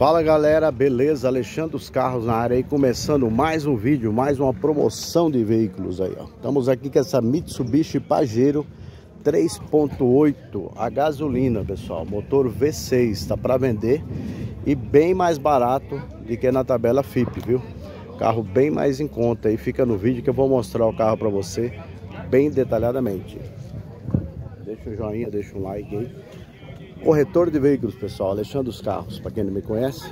Fala galera, beleza? Alexandre dos Carros na área aí, começando mais um vídeo, mais uma promoção de veículos aí, ó. Estamos aqui com essa Mitsubishi Pajero 3.8 a gasolina, pessoal, motor V6, está para vender e bem mais barato do que na tabela FIP, viu? Carro bem mais em conta aí, fica no vídeo que eu vou mostrar o carro para você bem detalhadamente. Deixa o joinha, deixa um like aí. Corretor de veículos, pessoal, Alexandre dos Carros, para quem não me conhece,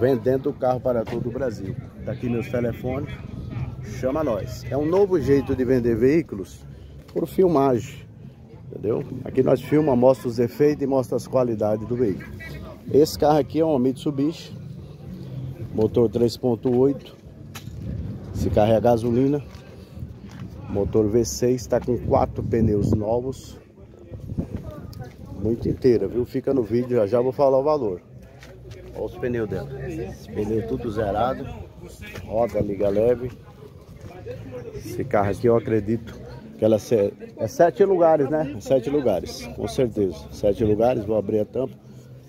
vendendo o carro para todo o Brasil. Tá aqui meus telefones, chama nós. É um novo jeito de vender veículos por filmagem, entendeu? Aqui nós filmamos, mostra os defeitos e mostra as qualidades do veículo. Esse carro aqui é um Mitsubishi, motor 3.8, esse carro é a gasolina, motor V6, está com quatro pneus novos, muito inteira, viu? Fica no vídeo, já já vou falar o valor. Olha os pneus dela. Esse pneu tudo zerado. Roda, liga leve. Esse carro aqui eu acredito que ela é sete lugares, né? Sete lugares, com certeza. Sete lugares, vou abrir a tampa.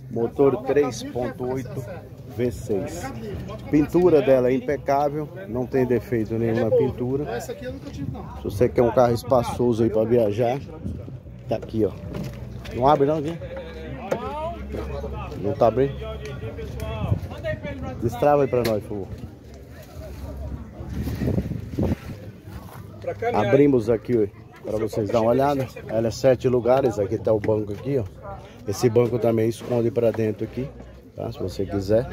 Motor 3.8 V6. Pintura dela é impecável, não tem defeito nenhum na pintura. Se você quer um carro espaçoso aí para viajar, tá aqui, ó. Não abre não aqui? Não tá abrindo? Destrava aí pra nós, por favor. Abrimos aqui para vocês dar uma olhada. Ela é sete lugares. Aqui tá o banco aqui, ó. Esse banco também esconde para dentro aqui, tá? Se você quiser.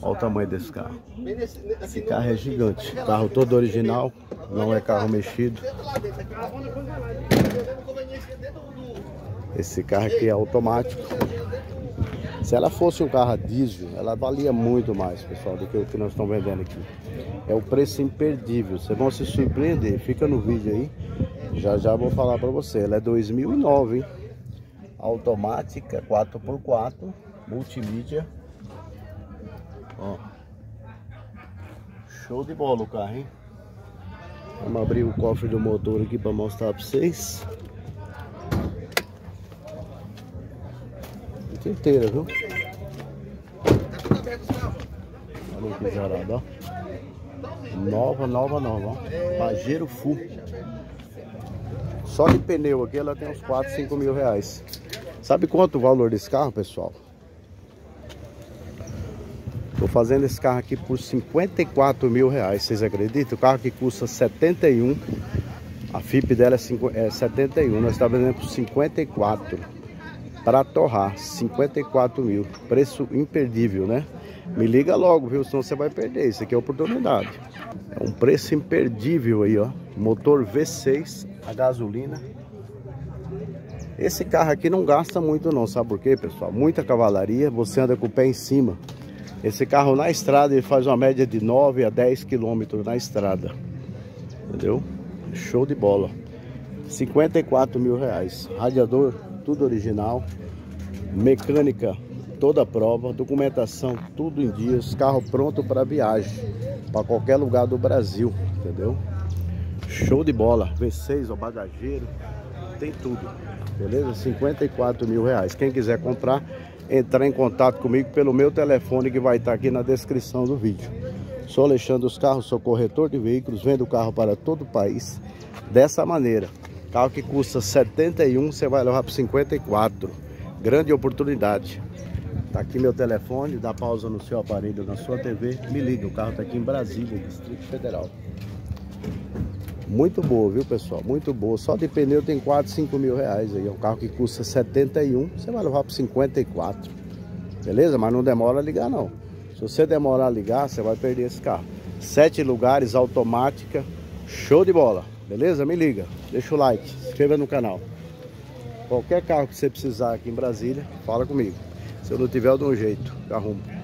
Olha o tamanho desse carro. Esse carro é gigante. Carro todo original, não é carro mexido. Esse carro aqui é automático. Se ela fosse um carro a diesel, ela valia muito mais, pessoal, do que o que nós estamos vendendo aqui. É o preço imperdível. Vocês vão se surpreender. Fica no vídeo aí. Já já vou falar para você. Ela é 2009, hein? Automática, 4x4, multimídia. Ó. Show de bola o carro, hein? Vamos abrir o cofre do motor aqui para mostrar para vocês. Inteira, viu? Olha que zarada, ó. Nova, nova, nova. Pajero Full. Só de pneu aqui ela tem uns 4, 5 mil reais. Sabe quanto o valor desse carro, pessoal? Tô fazendo esse carro aqui por 54 mil reais, vocês acreditam? O carro que custa 71, a FIP dela é, 5, é 71, nós estamos vendendo por 54 para torrar, 54 mil, preço imperdível, né? Me liga logo, viu? Senão você vai perder, isso aqui é oportunidade. É um preço imperdível aí, ó, motor V6, a gasolina. Esse carro aqui não gasta muito não, sabe por quê, pessoal? Muita cavalaria, você anda com o pé em cima. Esse carro na estrada ele faz uma média de 9 a 10 quilômetros na estrada. Entendeu? Show de bola. 54 mil reais. Radiador, tudo original. Mecânica, toda prova. Documentação, tudo em dias. Carro pronto para viagem. Para qualquer lugar do Brasil. Entendeu? Show de bola. V6, o bagageiro. Tem tudo. Beleza? 54 mil reais. Quem quiser comprar entrar em contato comigo pelo meu telefone que vai estar aqui na descrição do vídeo. Sou Alexandre dos Carros, sou corretor de veículos, vendo carro para todo o país dessa maneira. Carro que custa 71, você vai levar para 54. Grande oportunidade. Tá aqui meu telefone, dá pausa no seu aparelho, na sua TV, me liga. O carro tá aqui em Brasília, Distrito Federal. Muito boa, viu, pessoal? Muito boa. Só de pneu tem 4, 5 mil reais aí. É um carro que custa 71, você vai levar para 54. Beleza? Mas não demora a ligar, não. Se você demorar a ligar, você vai perder esse carro. Sete lugares, automática. Show de bola. Beleza? Me liga. Deixa o like. Se inscreva no canal. Qualquer carro que você precisar aqui em Brasília, fala comigo. Se eu não tiver, eu dou um jeito. Arrumo.